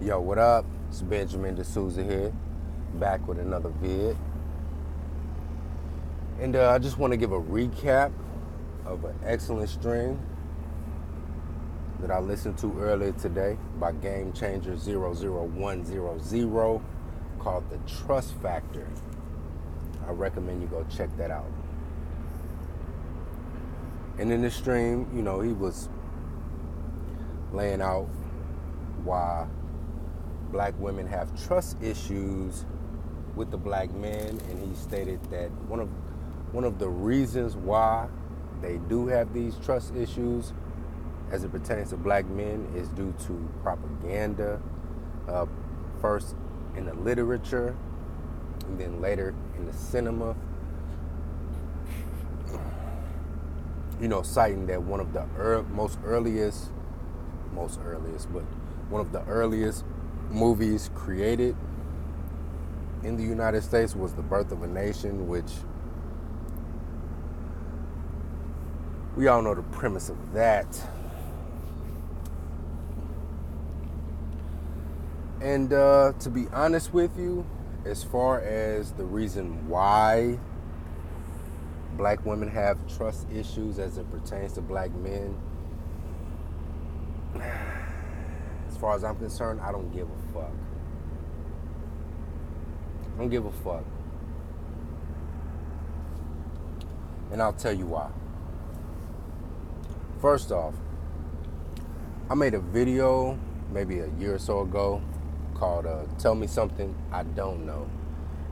Yo, what up? It's Benjamin D'Souza here, back with another vid. And uh, I just want to give a recap of an excellent stream that I listened to earlier today by Game Changer 00100 called The Trust Factor. I recommend you go check that out. And in the stream, you know, he was laying out why black women have trust issues with the black men, and he stated that one of one of the reasons why they do have these trust issues as it pertains to black men is due to propaganda, uh, first in the literature, and then later in the cinema. You know, citing that one of the er- most earliest, most earliest, but one of the earliest movies created in the United States was The Birth of a Nation, which we all know the premise of that. And uh, to be honest with you, as far as the reason why black women have trust issues as it pertains to black men, far as I'm concerned, I don't give a fuck. I don't give a fuck. And I'll tell you why. First off, I made a video maybe a year or so ago called uh, Tell Me Something I Don't Know.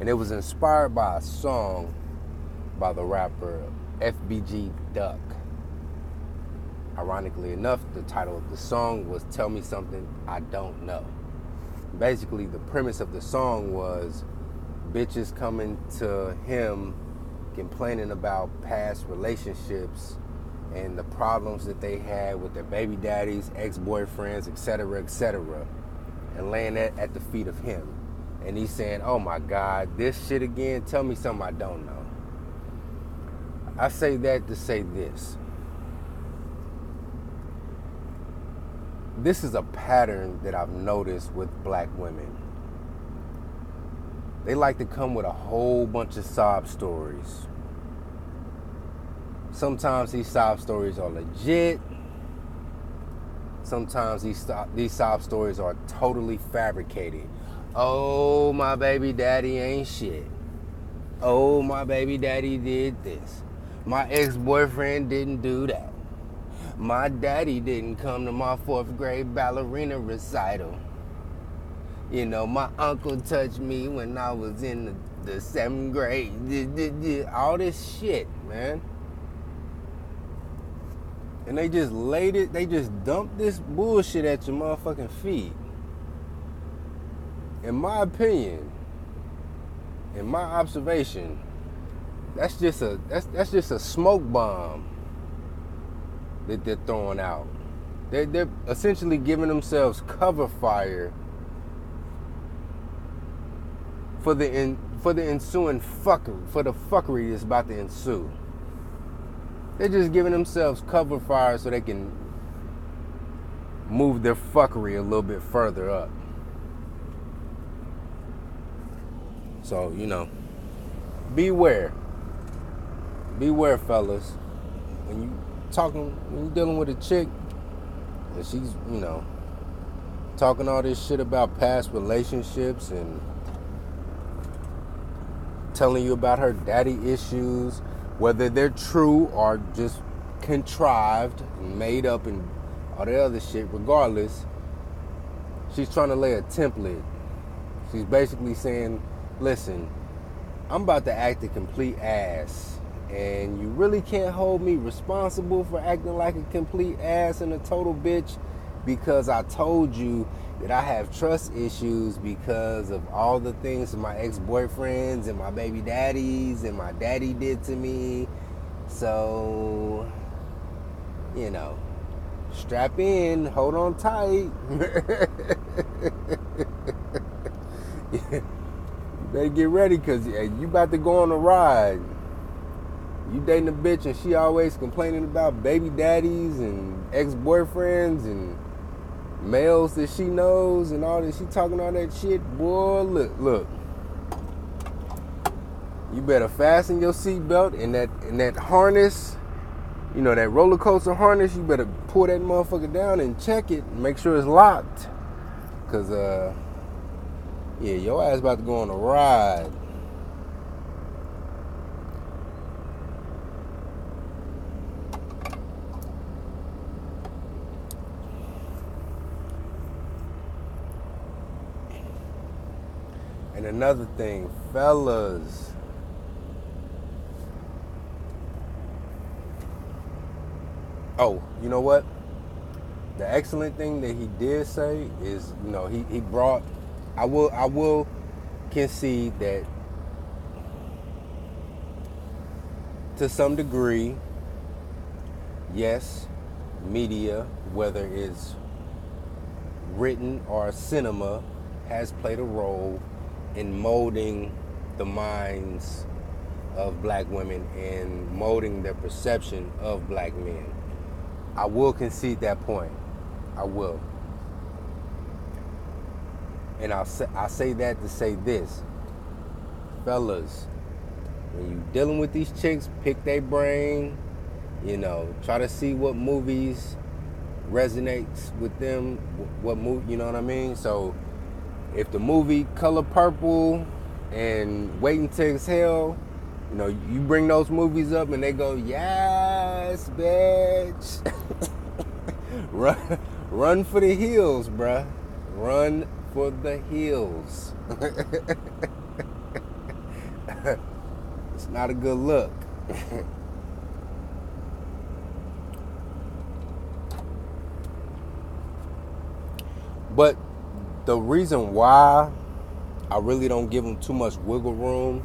And it was inspired by a song by the rapper FBG Duck. Ironically enough, the title of the song was Tell Me Something I Don't Know. Basically, the premise of the song was bitches coming to him complaining about past relationships and the problems that they had with their baby daddies, ex boyfriends, etc., etc., and laying that at the feet of him. And he's saying, Oh my God, this shit again? Tell me something I don't know. I say that to say this this is a pattern that I've noticed with black women. They like to come with a whole bunch of sob stories. Sometimes these sob stories are legit. Sometimes these these sob stories are totally fabricated. Oh, my baby daddy ain't shit. Oh, my baby daddy did this. My ex-boyfriend didn't do that. My daddy didn't come to my fourth grade ballerina recital. You know, my uncle touched me when I was in the, the seventh grade. All this shit, man. And they just laid it, they just dumped this bullshit at your motherfucking feet. In my opinion, in my observation, that's just a that's that's just a smoke bomb that they're throwing out. They're, they're essentially giving themselves cover fire for the in, for the ensuing fuckery, for the fuckery that's about to ensue. They're just giving themselves cover fire so they can move their fuckery a little bit further up. So, you know, beware. Beware, fellas. When you talking when you're dealing with a chick and she's, you know, talking all this shit about past relationships and telling you about her daddy issues, whether they're true or just contrived and made up and all the other shit, regardless, she's trying to lay a template. She's basically saying, listen, I'm about to act a complete ass and you really can't hold me responsible for acting like a complete ass and a total bitch because I told you that I have trust issues because of all the things my ex boyfriends and my baby daddies and my daddy did to me. So, you know, strap in, hold on tight. you better get ready because you about to go on a ride you dating a bitch and she always complaining about baby daddies and ex-boyfriends and males that she knows and all that she talking all that shit, boy, look, look. You better fasten your seatbelt and that and that harness, you know, that roller coaster harness, you better pull that motherfucker down and check it and make sure it's locked. Cause uh yeah, your ass about to go on a ride. Another thing, fellas. Oh, you know what? The excellent thing that he did say is, you know, he, he brought I will I will concede that to some degree, yes, media, whether it's written or cinema, has played a role in molding the minds of black women and molding their perception of black men. I will concede that point. I will. And I'll say, I say that to say this. Fellas, when you dealing with these chicks, pick their brain, you know, try to see what movies resonates with them, what movie, you know what I mean? So if the movie Color Purple and Waiting to Exhale, you know, you bring those movies up and they go, yes, bitch. run, run for the hills, bruh. Run for the hills. it's not a good look. but the reason why I really don't give them too much wiggle room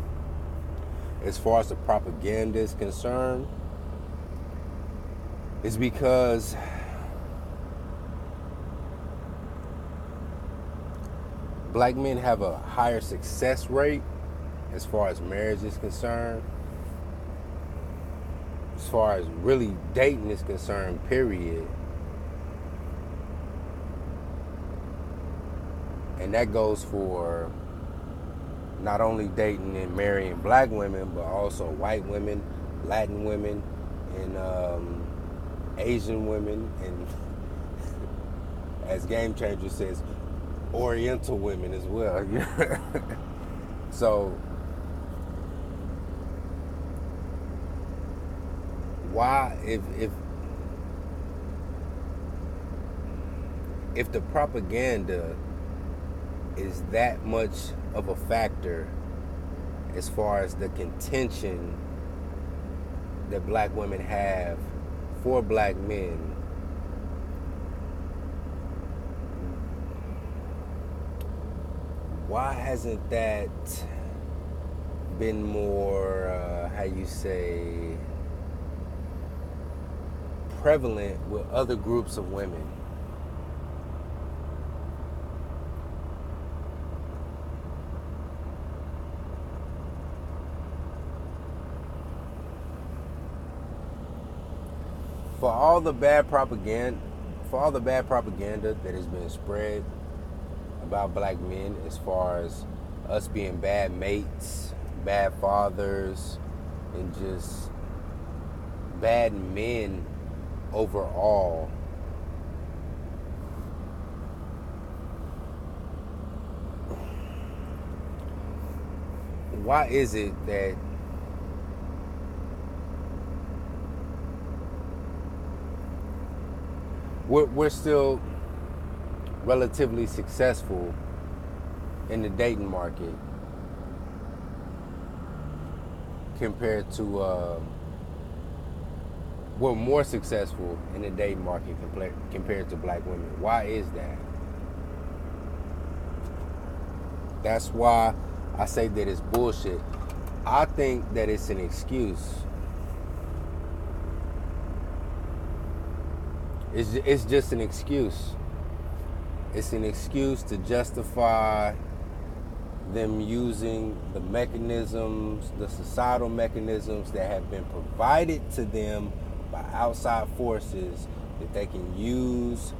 as far as the propaganda is concerned is because black men have a higher success rate as far as marriage is concerned, as far as really dating is concerned, period. And that goes for not only dating and marrying black women, but also white women, Latin women, and um, Asian women, and as Game Changer says, Oriental women as well. so why if if if the propaganda is that much of a factor as far as the contention that black women have for black men why hasn't that been more, uh, how you say, prevalent with other groups of women? For all the bad propaganda, for all the bad propaganda that has been spread about black men as far as us being bad mates, bad fathers, and just bad men overall. Why is it that we're, we're still relatively successful in the dating market compared to uh, we're more successful in the dating market compared compared to black women. Why is that? That's why I say that it's bullshit. I think that it's an excuse. It's, it's just an excuse. It's an excuse to justify them using the mechanisms, the societal mechanisms that have been provided to them by outside forces that they can use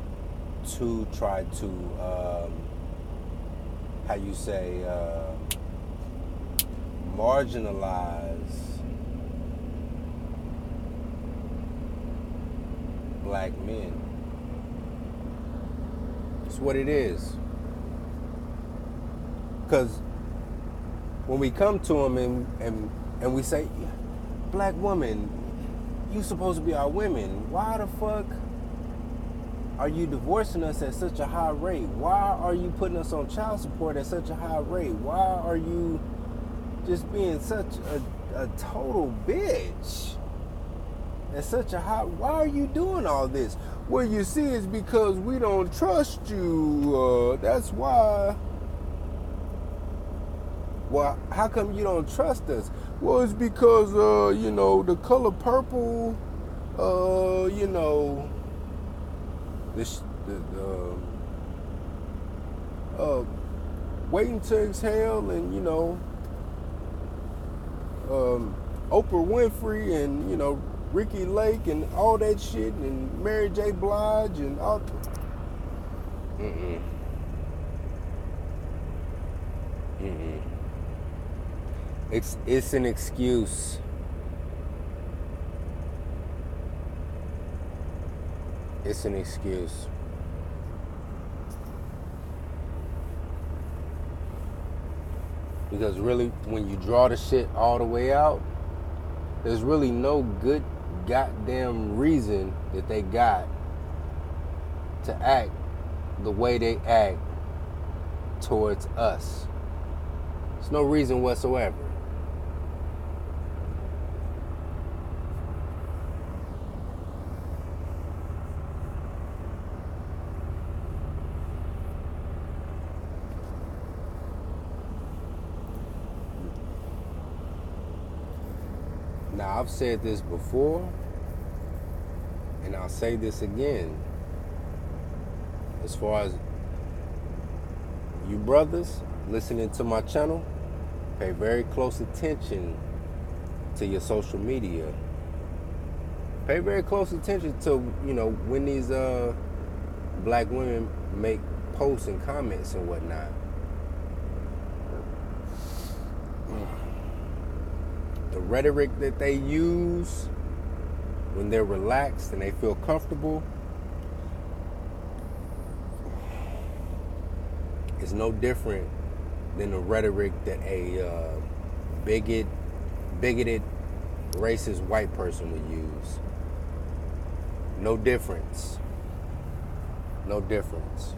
to try to um, how you say uh, marginalize black men. It's what it is. Because when we come to them and, and, and we say, black woman, you supposed to be our women. Why the fuck are you divorcing us at such a high rate? Why are you putting us on child support at such a high rate? Why are you just being such a, a total bitch? At such a high, why are you doing all this? Well, you see, it's because we don't trust you. Uh, that's why. Well, how come you don't trust us? Well, it's because, uh, you know, the color purple, uh, you know, this, the, the uh, waiting to exhale and, you know, um, Oprah Winfrey and, you know, Ricki Lake and all that shit and Mary J. Blige and all. Mm-mm. Mm-mm. It's it's an excuse. It's an excuse. Because really, when you draw the shit all the way out, there's really no good goddamn reason that they got to act the way they act towards us. There's no reason whatsoever. Now, I've said this before, and I'll say this again. As far as you brothers listening to my channel, pay very close attention to your social media. Pay very close attention to, you know, when these uh, black women make posts and comments and whatnot. Rhetoric that they use when they're relaxed and they feel comfortable is no different than the rhetoric that a uh, bigot, bigoted, racist white person would use. No difference. No difference.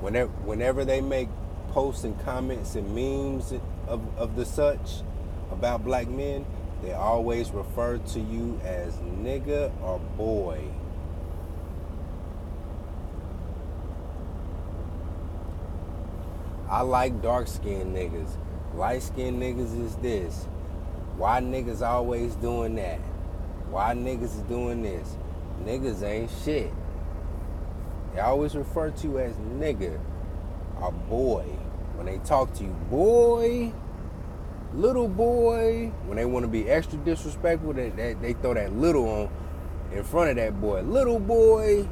Whenever, whenever they make posts and comments and memes of, of the such about black men, they always refer to you as nigga or boy. I like dark skinned niggas. Light skinned niggas is this. Why niggas always doing that? Why niggas is doing this? Niggas ain't shit. They always refer to you as nigga or boy when they talk to you, boy, little boy. When they want to be extra disrespectful, they, they, they throw that little on in front of that boy. Little boy.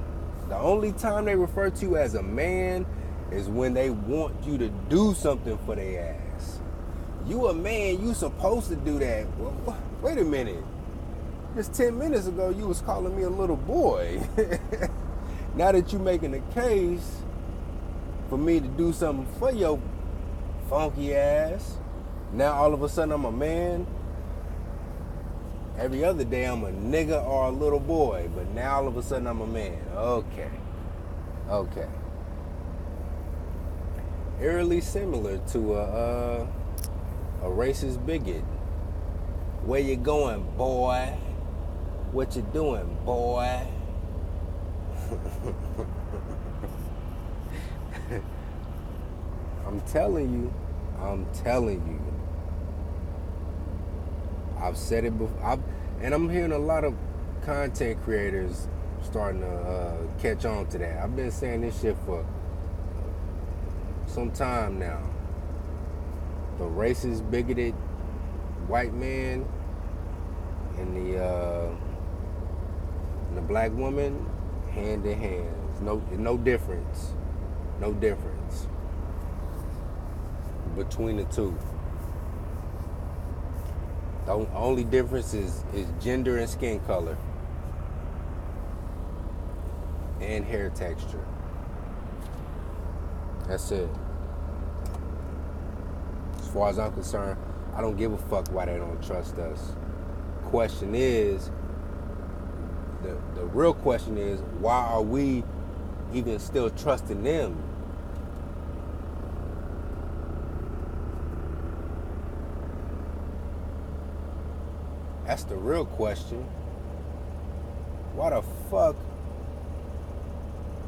The only time they refer to you as a man is when they want you to do something for their ass. You a man, you supposed to do that. Well, wait a minute. Just 10 minutes ago, you was calling me a little boy. now that you making a case for me to do something for your funky ass. Now all of a sudden I'm a man. Every other day I'm a nigga or a little boy, but now all of a sudden I'm a man. Okay. Okay. Eerily similar to a, a, a racist bigot. Where you going, boy? What you doing, boy? I'm telling you, I'm telling you. I've said it before, I've, and I'm hearing a lot of content creators starting to uh, catch on to that. I've been saying this shit for some time now. The racist, bigoted white man and the uh, and the black woman hand in hand. No no difference. No difference between the two. The only difference is, is gender and skin color and hair texture. That's it. As far as I'm concerned, I don't give a fuck why they don't trust us. Question is, the, the real question is, why are we even still trusting them? That's the real question. Why the fuck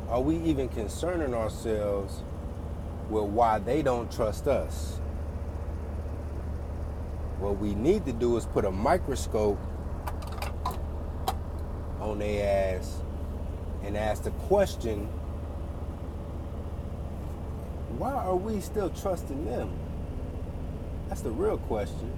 are we even concerning ourselves with why they don't trust us? What we need to do is put a microscope on their ass and ask the question why are we still trusting them? That's the real question.